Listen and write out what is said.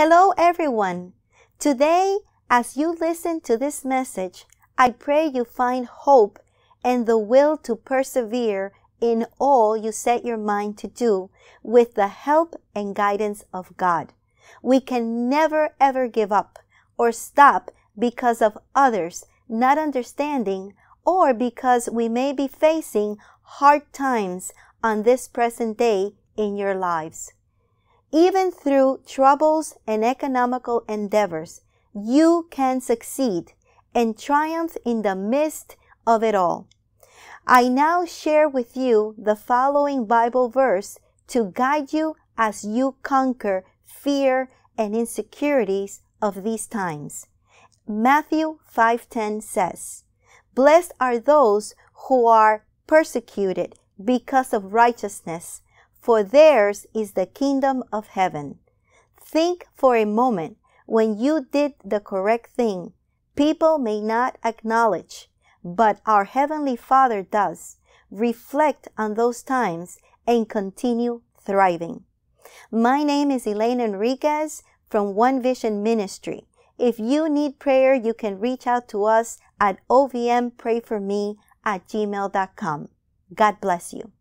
Hello, everyone. Today, as you listen to this message, I pray you find hope and the will to persevere in all you set your mind to do with the help and guidance of God. We can never ever give up or stop because of others not understanding or because we may be facing hard times on this present day in your lives. Even through troubles and economical endeavors, you can succeed and triumph in the midst of it all. I now share with you the following Bible verse to guide you as you conquer fear and insecurities of these times. Matthew 5:10 says, "Blessed are those who are persecuted because of righteousness, for theirs is the kingdom of heaven." Think for a moment when you did the correct thing. People may not acknowledge, but our heavenly Father does. Reflect on those times and continue thriving. My name is Elaine Enriquez from One Vision Ministry. If you need prayer, you can reach out to us at ovmprayforme at gmail.com. God bless you.